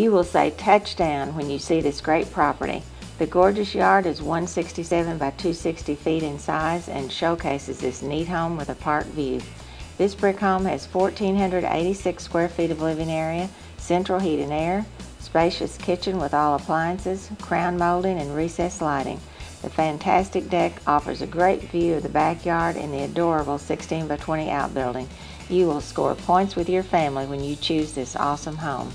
You will say touchdown when you see this great property. The gorgeous yard is 167 by 260 feet in size and showcases this neat home with a park view. This brick home has 1,486 square feet of living area, central heat and air, spacious kitchen with all appliances, crown molding, and recessed lighting. The fantastic deck offers a great view of the backyard and the adorable 16 by 20 outbuilding. You will score points with your family when you choose this awesome home.